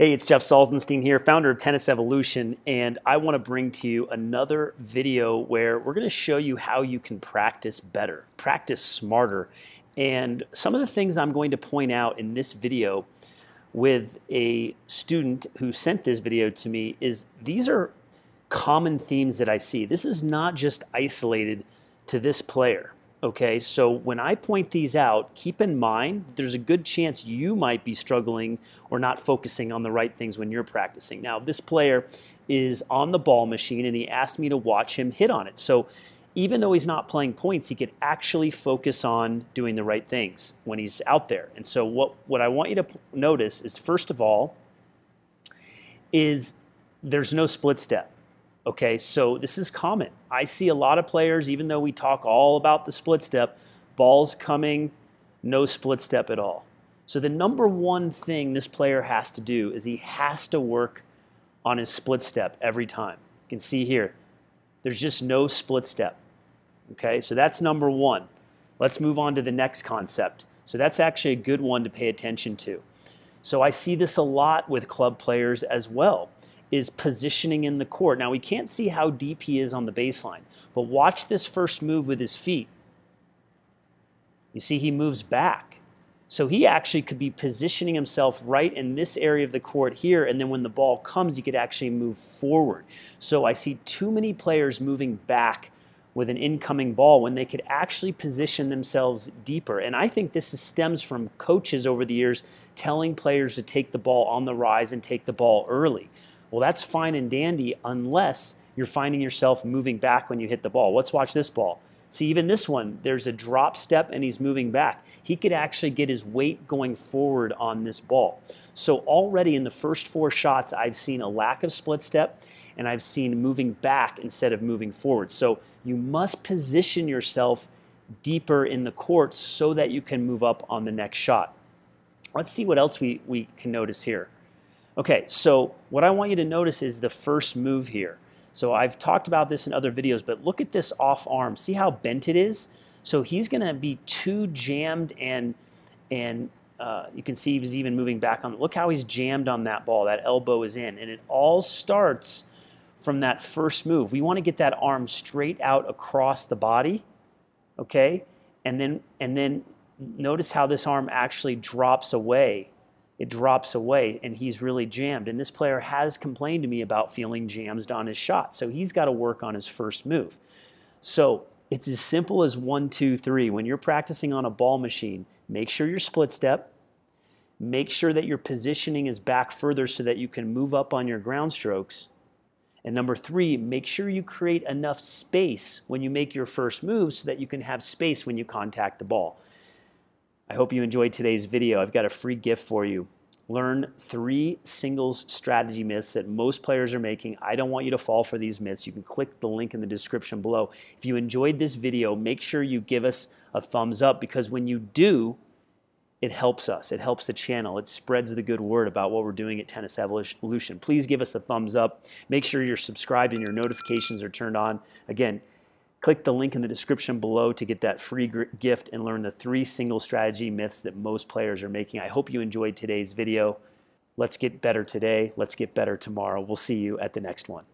Hey, it's Jeff Salzenstein here, founder of Tennis Evolution, and I want to bring to you another video where we're going to show you how you can practice better, practice smarter. And some of the things I'm going to point out in this video with a student who sent this video to me is these are common themes that I see. This is not just isolated to this player. Okay, so when I point these out, keep in mind there's a good chance you might be struggling or not focusing on the right things when you're practicing. Now, this player is on the ball machine and he asked me to watch him hit on it. So even though he's not playing points, he could actually focus on doing the right things when he's out there. And so what, what I want you to notice is first of all, is there's no split step. Okay, so this is common. I see a lot of players, even though we talk all about the split step, balls coming, no split step at all. So the number one thing this player has to do is he has to work on his split step every time. You can see here, there's just no split step. Okay, so that's number one. Let's move on to the next concept. So that's actually a good one to pay attention to. So I see this a lot with club players as well is positioning in the court. Now, we can't see how deep he is on the baseline, but watch this first move with his feet. You see, he moves back. So he actually could be positioning himself right in this area of the court here, and then when the ball comes, he could actually move forward. So I see too many players moving back with an incoming ball when they could actually position themselves deeper. And I think this stems from coaches over the years telling players to take the ball on the rise and take the ball early. Well, that's fine and dandy unless you're finding yourself moving back when you hit the ball. Let's watch this ball. See, even this one, there's a drop step and he's moving back. He could actually get his weight going forward on this ball. So already in the first four shots, I've seen a lack of split step and I've seen moving back instead of moving forward. So you must position yourself deeper in the court so that you can move up on the next shot. Let's see what else we, we can notice here. Okay, so what I want you to notice is the first move here. So I've talked about this in other videos, but look at this off arm. See how bent it is? So he's going to be too jammed and and uh, you can see he's even moving back on. Look how he's jammed on that ball. That elbow is in, and it all starts from that first move. We want to get that arm straight out across the body, okay? And then and then notice how this arm actually drops away it drops away and he's really jammed. And this player has complained to me about feeling jammed on his shot. So he's got to work on his first move. So it's as simple as one, two, three. When you're practicing on a ball machine, make sure your split step, make sure that your positioning is back further so that you can move up on your ground strokes. And number three, make sure you create enough space when you make your first move so that you can have space when you contact the ball. I hope you enjoyed today's video. I've got a free gift for you. Learn three singles strategy myths that most players are making. I don't want you to fall for these myths. You can click the link in the description below. If you enjoyed this video, make sure you give us a thumbs up because when you do, it helps us. It helps the channel. It spreads the good word about what we're doing at Tennis Evolution. Please give us a thumbs up. Make sure you're subscribed and your notifications are turned on. Again, Click the link in the description below to get that free gift and learn the three single strategy myths that most players are making. I hope you enjoyed today's video. Let's get better today. Let's get better tomorrow. We'll see you at the next one.